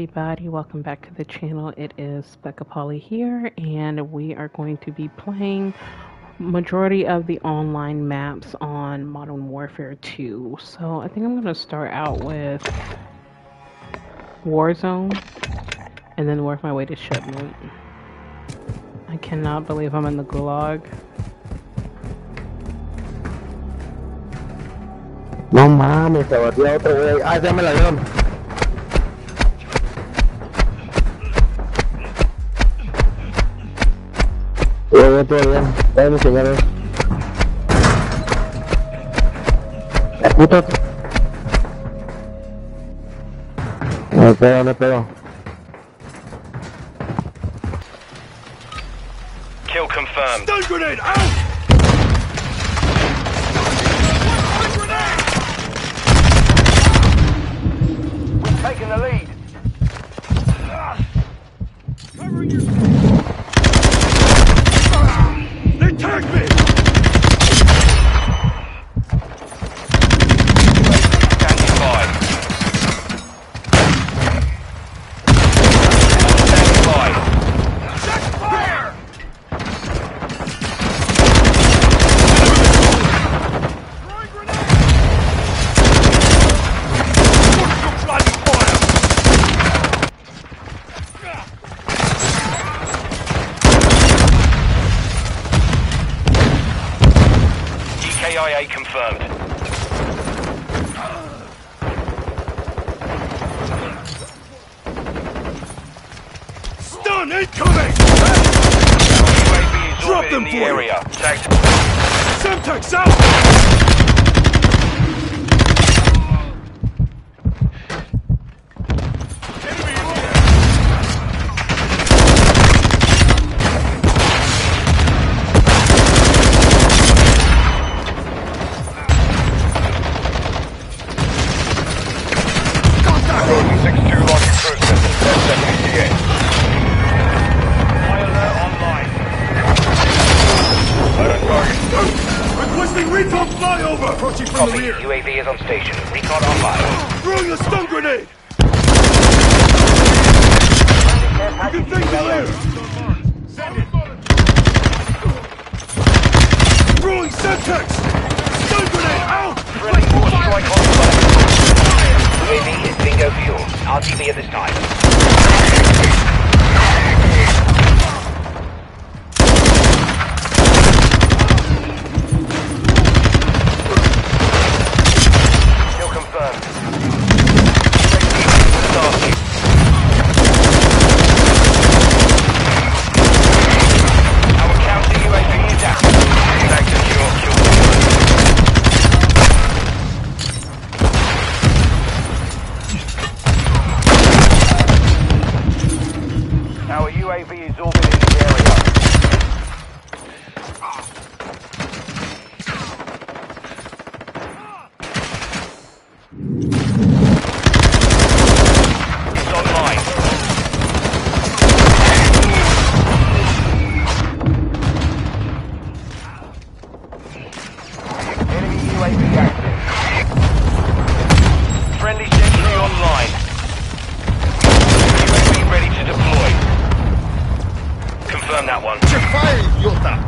everybody. Welcome back to the channel. It is Specopoly here and we are going to be playing majority of the online maps on Modern Warfare 2 so I think I'm gonna start out with Warzone and then work my way to Shipment. I cannot believe I'm in the Gulag. No mames, se batía otro güey. Ah, ya me la dieron. Todo bien, todo bien. Todo mis señores. La puta. No me pedo, no me pedo. Kill confirmed. Stun grenade out! We've taken the lead. They tagged me! Standing by. Standing by. Check fire! Throwing grenade! Vertical flying fire! EKIA confirmed. Stun incoming! Drop them the for you. area. Tagged. Semtex out! Requesting recon flyover! Approaching from Copy. the rear! UAV is on station. Recon online. Throwing a stun grenade! You can think the air! Send it! Throwing Semtex! Stun grenade out! Friendly force strike on site. UAV is bingo fuel. RTB at this time. Kill confirmed. Starting. Our counter UAV is out. Tag secure. Kill Our UAV is orbiting the area. It's online. Enemy UAV active. Friendly sentry online. UAV ready to deploy. Confirm that one. Check fire, idiota.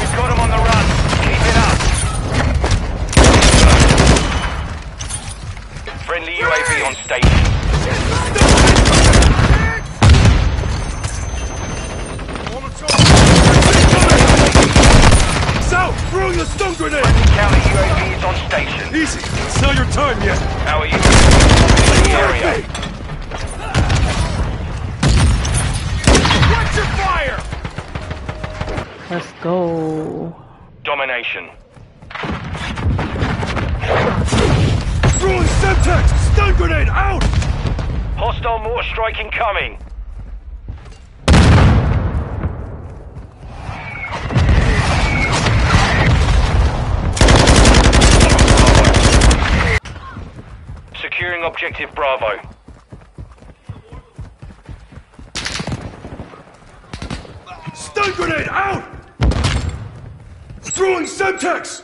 We've got him on the run. Keep it up. Friendly UAV on station. Throwing a stun grenade! Counter UAV is on station. Easy! It's not your time yet! Our UAV is in the area. Watch your fire! let's go Domination. Throwing Semtex! Stun grenade out! Hostile mortar strike incoming. Securing objective Bravo. Stun grenade out! Throwing Semtex!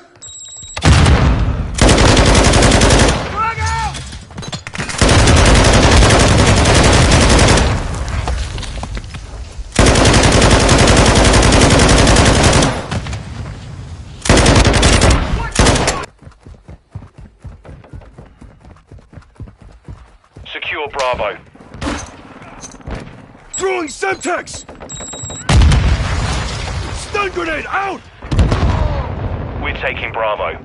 Bravo. Throwing Semtex! Stun grenade out! We're taking Bravo.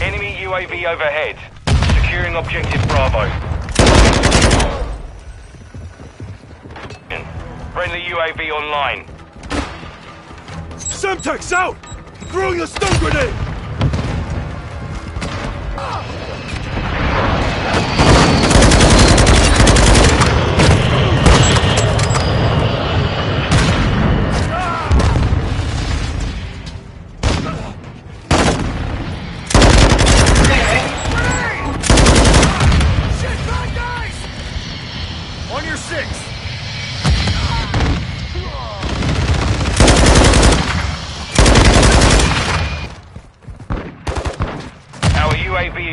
Enemy UAV overhead. Securing objective Bravo. Friendly UAV online. Semtex out! Throwing a stun grenade! Shit,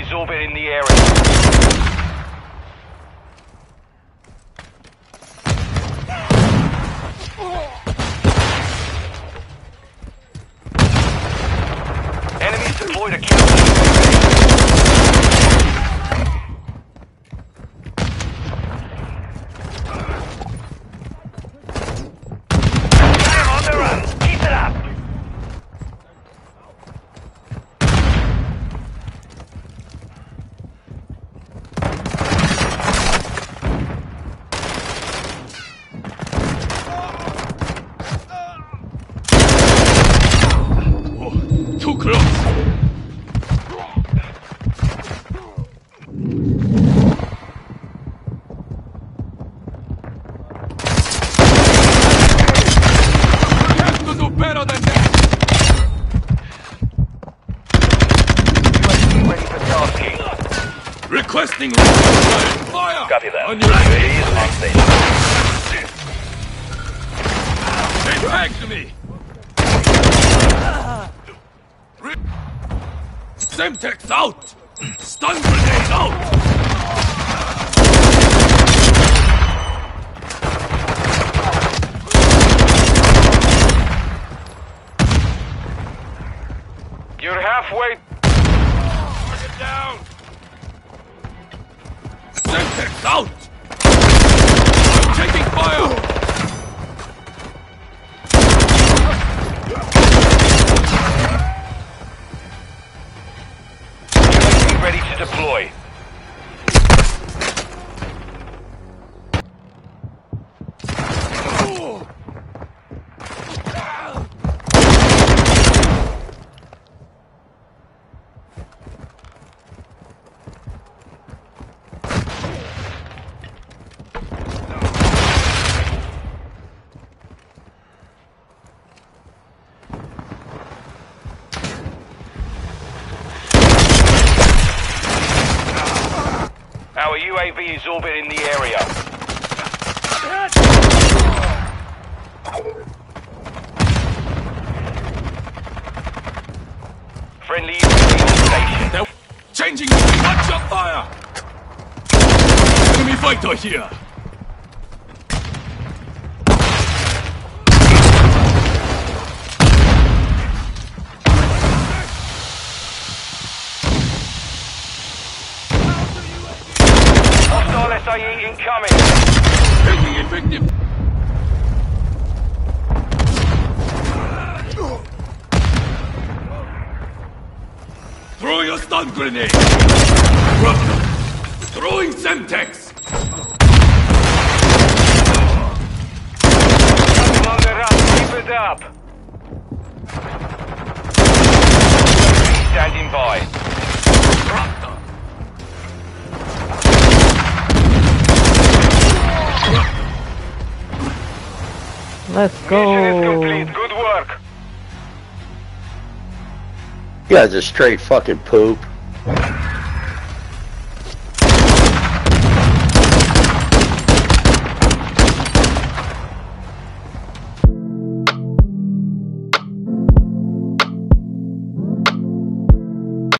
Is orbiting the area. Enemies deployed a kill. on the run. Keep it up. Too close! You have to do better than that! Ready for tasking. Requesting fire! Copy that. On your UAV is on station. Get back to me! Semtex out! Stun grenade out! You're halfway. Semtex out! Taking fire! Ready to deploy. UAV is orbiting the area. Friendly UAV station. They're changing Watch your fire! Enemy fighter here! SAE incoming. Taking effective! Throwing a stun grenade! Run. Throwing Semtex! On the run. Keep it up. Standing by. Let's Mission is complete. go. Good work. You guys are straight fucking poop.